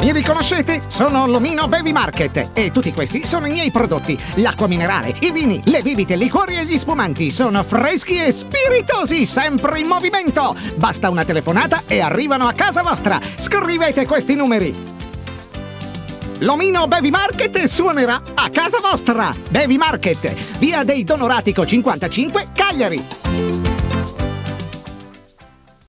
Mi riconoscete? Sono Lomino Baby Market e tutti questi sono i miei prodotti. L'acqua minerale, i vini, le bibite, i liquori e gli spumanti sono freschi e spiritosi, sempre in movimento. Basta una telefonata e arrivano a casa vostra. Scrivete questi numeri. Lomino Baby Market suonerà a casa vostra. Baby Market, via dei Donoratico 55, Cagliari.